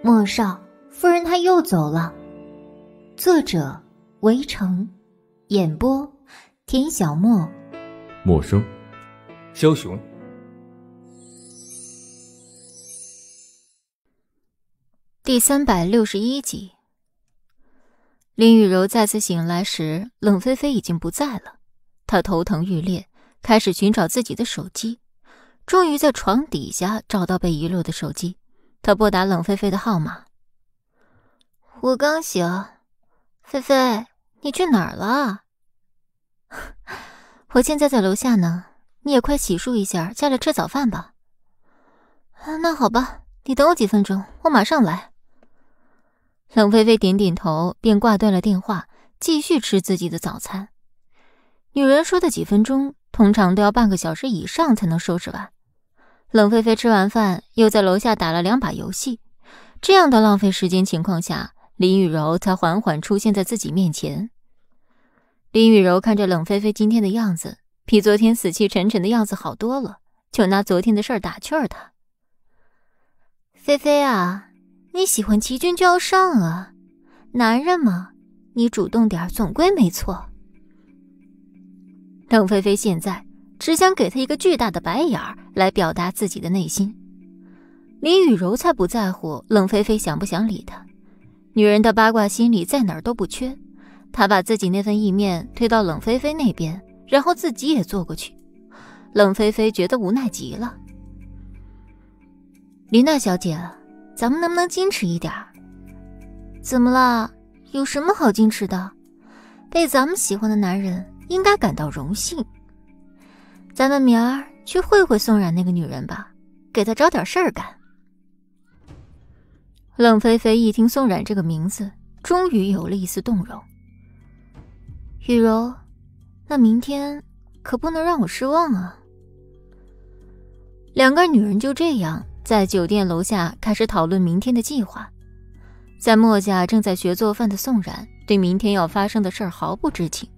莫少，夫人她又走了。作者：围城，演播：田小莫，陌生，枭雄。第三百六十一集，林雨柔再次醒来时，冷菲菲已经不在了。她头疼欲裂，开始寻找自己的手机，终于在床底下找到被遗落的手机。他拨打冷菲菲的号码。我刚醒，菲菲，你去哪儿了？我现在在楼下呢。你也快洗漱一下，下来吃早饭吧。那好吧，你等我几分钟，我马上来。冷菲菲点点头，便挂断了电话，继续吃自己的早餐。女人说的几分钟，通常都要半个小时以上才能收拾完。冷菲菲吃完饭，又在楼下打了两把游戏。这样的浪费时间情况下，林雨柔才缓缓出现在自己面前。林雨柔看着冷菲菲今天的样子，比昨天死气沉沉的样子好多了，就拿昨天的事儿打趣儿她：“菲菲啊。”你喜欢齐军就要上啊，男人嘛，你主动点总归没错。冷菲菲现在只想给他一个巨大的白眼儿来表达自己的内心。林雨柔才不在乎冷菲菲想不想理他，女人的八卦心理在哪儿都不缺。她把自己那份意面推到冷菲菲那边，然后自己也坐过去。冷菲菲觉得无奈极了。林娜小姐。咱们能不能矜持一点？怎么了？有什么好矜持的？被咱们喜欢的男人应该感到荣幸。咱们明儿去会会宋冉那个女人吧，给她找点事儿干。冷菲菲一听宋冉这个名字，终于有了一丝动容。雨柔，那明天可不能让我失望啊！两个女人就这样。在酒店楼下开始讨论明天的计划，在墨家正在学做饭的宋冉对明天要发生的事儿毫不知情。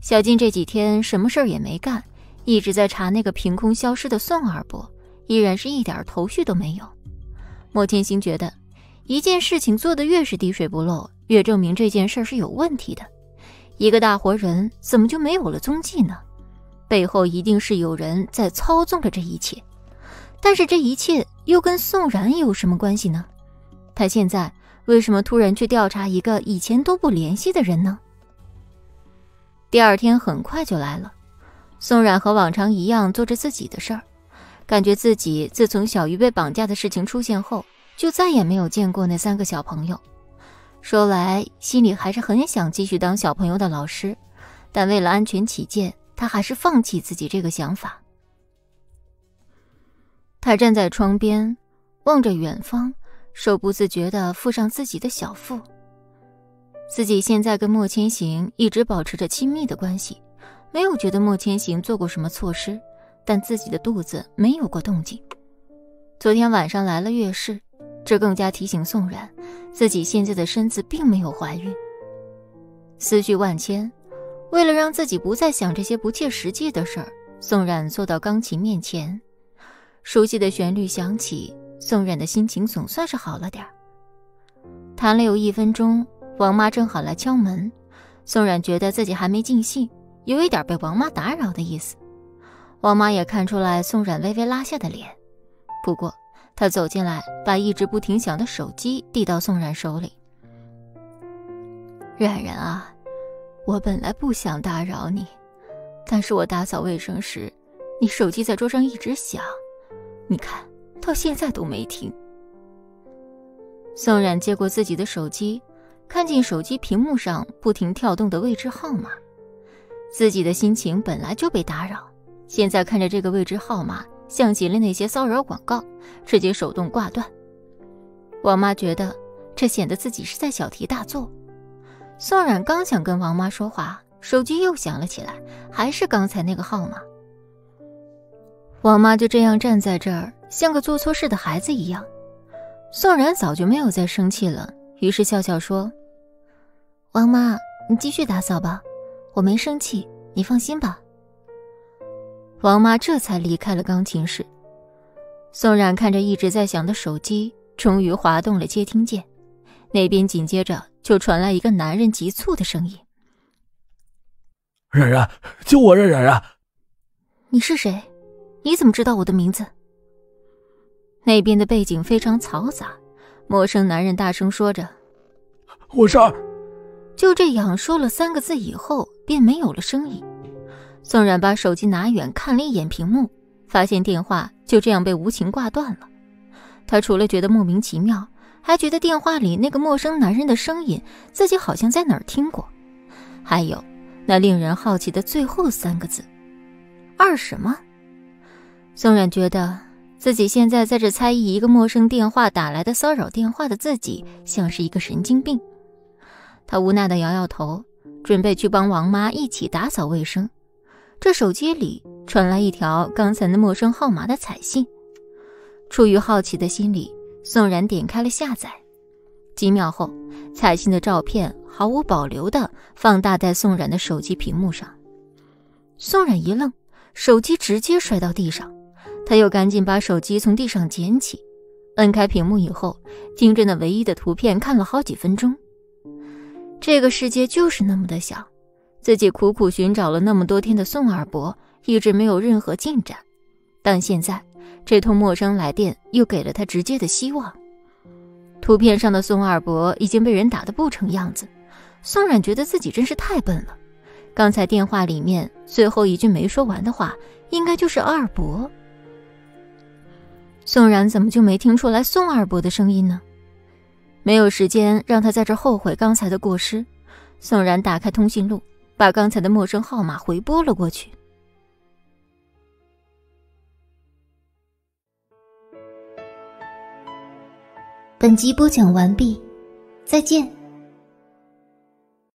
小静这几天什么事儿也没干，一直在查那个凭空消失的宋二伯，依然是一点头绪都没有。莫天星觉得，一件事情做得越是滴水不漏，越证明这件事是有问题的。一个大活人怎么就没有了踪迹呢？背后一定是有人在操纵着这一切。但是这一切又跟宋然有什么关系呢？他现在为什么突然去调查一个以前都不联系的人呢？第二天很快就来了，宋冉和往常一样做着自己的事儿，感觉自己自从小鱼被绑架的事情出现后，就再也没有见过那三个小朋友。说来心里还是很想继续当小朋友的老师，但为了安全起见，他还是放弃自己这个想法。他站在窗边，望着远方，手不自觉地附上自己的小腹。自己现在跟莫千行一直保持着亲密的关系，没有觉得莫千行做过什么错失，但自己的肚子没有过动静。昨天晚上来了月事，这更加提醒宋冉，自己现在的身子并没有怀孕。思绪万千，为了让自己不再想这些不切实际的事儿，宋冉坐到钢琴面前。熟悉的旋律响起，宋冉的心情总算是好了点儿。弹了有一分钟，王妈正好来敲门，宋冉觉得自己还没尽兴，有一点被王妈打扰的意思。王妈也看出来宋冉微微拉下的脸，不过她走进来，把一直不停响的手机递到宋冉手里。冉冉啊，我本来不想打扰你，但是我打扫卫生时，你手机在桌上一直响。你看到现在都没停。宋冉接过自己的手机，看见手机屏幕上不停跳动的位置号码，自己的心情本来就被打扰，现在看着这个未知号码，像极了那些骚扰广告，直接手动挂断。王妈觉得这显得自己是在小题大做。宋冉刚想跟王妈说话，手机又响了起来，还是刚才那个号码。王妈就这样站在这儿，像个做错事的孩子一样。宋冉早就没有再生气了，于是笑笑说：“王妈，你继续打扫吧，我没生气，你放心吧。”王妈这才离开了钢琴室。宋冉看着一直在响的手机，终于滑动了接听键，那边紧接着就传来一个男人急促的声音：“冉冉，就我！冉冉冉！”你是谁？你怎么知道我的名字？那边的背景非常嘈杂，陌生男人大声说着：“我是二。”就这样说了三个字以后，便没有了声音。宋冉把手机拿远看了一眼屏幕，发现电话就这样被无情挂断了。他除了觉得莫名其妙，还觉得电话里那个陌生男人的声音自己好像在哪儿听过，还有那令人好奇的最后三个字：“二什么？”宋冉觉得自己现在在这猜疑一个陌生电话打来的骚扰电话的自己，像是一个神经病。他无奈地摇摇头，准备去帮王妈一起打扫卫生。这手机里传来一条刚才那陌生号码的彩信。出于好奇的心理，宋然点开了下载。几秒后，彩信的照片毫无保留地放大在宋冉的手机屏幕上。宋冉一愣，手机直接摔到地上。他又赶紧把手机从地上捡起，摁开屏幕以后，盯着那唯一的图片看了好几分钟。这个世界就是那么的小，自己苦苦寻找了那么多天的宋二伯一直没有任何进展，但现在这通陌生来电又给了他直接的希望。图片上的宋二伯已经被人打得不成样子，宋冉觉得自己真是太笨了。刚才电话里面最后一句没说完的话，应该就是二伯。宋冉怎么就没听出来宋二伯的声音呢？没有时间让他在这后悔刚才的过失，宋然打开通讯录，把刚才的陌生号码回拨了过去。本集播讲完毕，再见。